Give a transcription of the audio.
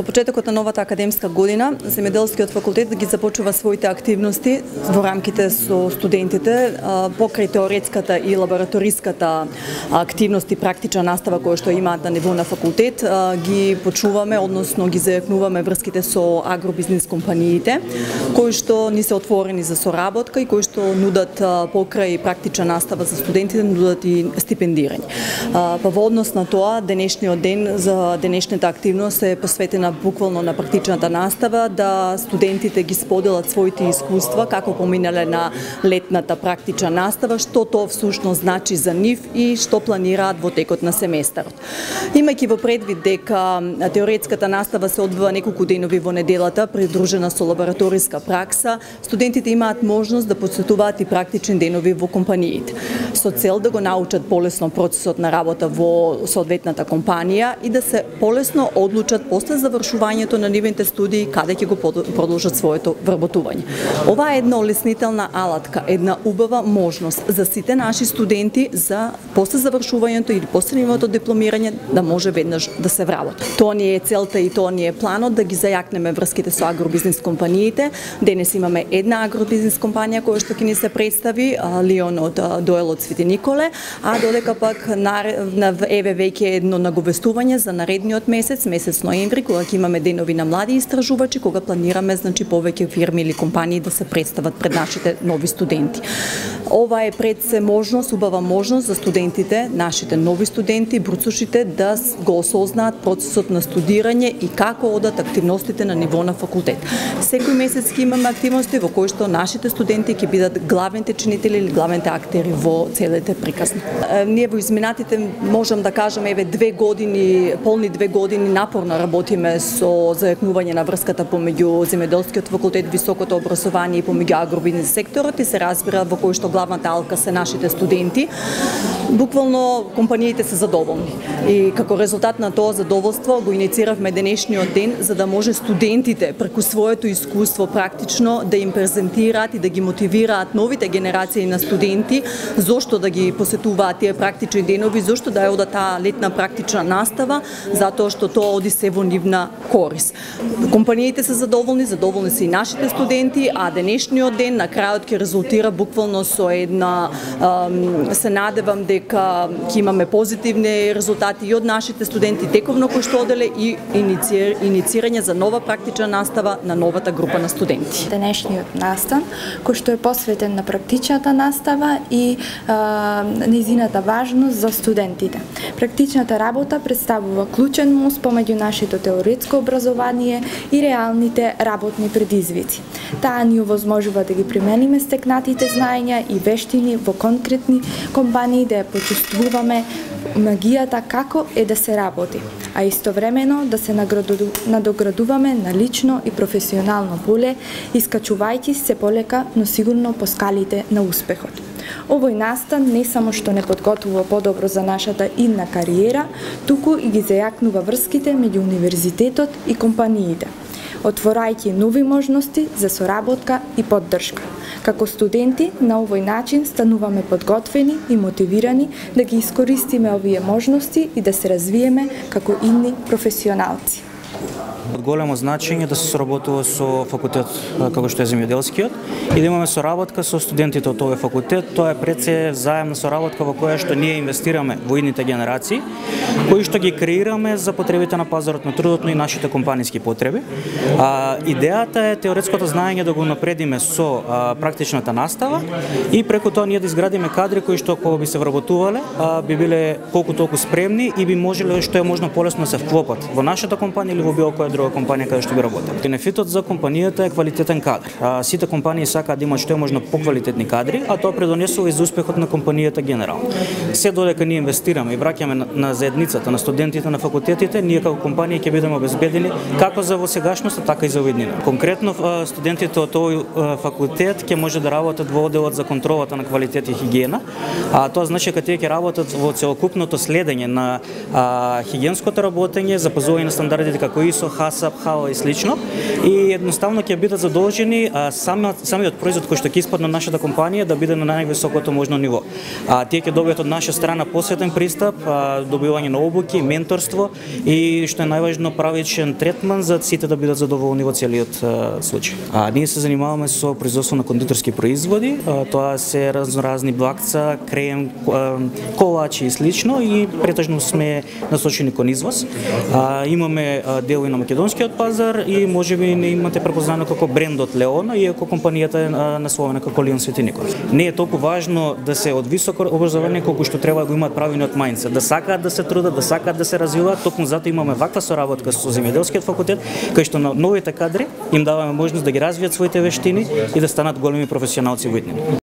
Со почетокот на новата академска година, земеделскиот факултет ги започува своите активности во рамките со студентите покрај теоретската и лабораториската активност и практична настава која што имаат на ниво на факултет, ги почуваме, односно ги зајакнуваме врските со агробизнес компаниите, кои што ни се отворени за соработка и кои што нудат покрај практична настава за студентите, нудат и стипендирање. Па во однос на тоа, денешниот ден за денешната активност е посветена буквално на практичната настава, да студентите ги споделат своите искуства како поминале на летната практична настава, што тоа всушност значи за нив и што планираат во текот на семестарот. Имајќи во предвид дека теоретската настава се одвива неколку денови во неделата, придружена со лабораториска пракса, студентите имаат можност да посетуваат и практични денови во компаниите, со цел да го научат полесно процесот на работа во соодветната компанија и да се полесно одлучат после завршувањето на нивните студии каде ќе го продолжат своето вработување. Ова е една олеснителна алатка, една убава можност за сите наши студенти за после завршувањето или после нивото дипломирање да може веднаш да се вработат. Тоа ни е целта и тоа ни е планот да ги зајакнеме врските со агробизнес компаниите. Денес имаме една агробизнес компанија која што ќе ни се представи, Лион од Доелот Свети Николе, а додека пак на, на еве веќе едно наговестување за наредниот месец, месец ноември, кога ќе имаме денови на млади истражувачи, кога планираме значи повеќе фирми или компании да се представат пред нашите нови студенти. Ова е пред се можност, убава можност за студентите, нашите нови студенти, бруцушите да го осознаат процесот на студирање и како одат активностите на ниво на факултет. Секој месец ќе имаме активности во кои што нашите студенти ќе бидат главните чинители или главните актери во целите приказни. Ние во изминатите можам да кажам еве две години, полни две години напорно работиме со зајакнување на врската помеѓу земеделскиот факултет, високото образование и помеѓу агробизнес секторот и се разбира во кој што главната алка се нашите студенти. Буквално компаниите се задоволни. И како резултат на тоа задоволство го иницииравме денешниот ден за да може студентите преку своето искуство практично да им презентираат и да ги мотивираат новите генерации на студенти зошто да ги посетуваат тие практични денови, зошто да ја одат таа летна практична настава, затоа што тоа оди се во нивна корис. Компаниите се задоволни, задоволни се и нашите студенти, а денешниот ден на крајот ќе резултира буквално со една се надевам дека ќе имаме позитивни резултати и од нашите студенти тековно кои што оделе и иницирање за нова практична настава на новата група на студенти. Денешниот настан кој што е посветен на практичната настава и а, незината важност за студентите. Практичната работа представува клучен мост помеѓу нашето теорија теоретско образование и реалните работни предизвици. Таа ни овозможува да ги примениме стекнатите знаења и вештини во конкретни компании да ја почувствуваме магијата како е да се работи, а истовремено да се надоградуваме на лично и професионално поле, искачувајќи се полека, но сигурно по скалите на успехот. Овој настан не само што не подготвува подобро за нашата идна кариера, туку и ги зајакнува врските меѓу универзитетот и компаниите, отворајќи нови можности за соработка и поддршка. Како студенти, на овој начин стануваме подготвени и мотивирани да ги искористиме овие можности и да се развиеме како идни професионалци. Од големо значење да се соработува со факултет како што е земјоделскиот и да имаме соработка со студентите од овој факултет. Тоа е пред се заемна соработка во која што ние инвестираме во идните генерации, кои што ги креираме за потребите на пазарот на трудот, но и нашите компаниски потреби. А, идејата е теоретското знаење да го напредиме со а, практичната настава и преку тоа ние да изградиме кадри кои што кога би се вработувале, а, би биле колку толку спремни и би можеле што е можно полесно да се вклопат во нашата компанија или во било која друга компанија каде што би работел. Бенефитот за компанијата е квалитетен кадар. А, сите компании сакаат да имаат што е можно поквалитетни кадри, а тоа предонесува и за успехот на компанијата генерално. Се додека ние инвестираме и враќаме на, на заедницата, на студентите на факултетите, ние како компанија ќе бидеме обезбедени како за во сегашноста, така и за виднина. Конкретно студентите од овој факултет ќе може да работат во одделот за контролата на квалитет и хигиена, а тоа значи дека тие ќе работат во целокупното следење на а, хигиенското работење, запазување на стандардите како ISO, насап, Hao и слично. И едноставно ќе бидат задолжени а, самиот, самиот производ кој што ќе испадне од нашата компанија да биде на највисокото можно ниво. А тие ќе добијат од наша страна посветен пристап, а, добивање на обуки, менторство и што е најважно правичен третман за сите да бидат задоволни во целиот а, случај. А ние се занимаваме со производство на кондиторски производи, а, тоа се разноразни блакца, крем, а, колачи и слично и претежно сме насочени кон извоз. А, имаме а, дел на македонскиот пазар и можеби не имате препознано како брендот Леона, иако компанијата е насловена како Леон Свети Не е толку важно да се од високо образование колку што треба да го имаат правилниот мајндсет, да сакаат да се трудат, да сакаат да се развиваат, токму затоа имаме ваква соработка со земјоделскиот факултет, кај што на новите кадри им даваме можност да ги развијат своите вештини и да станат големи професионалци во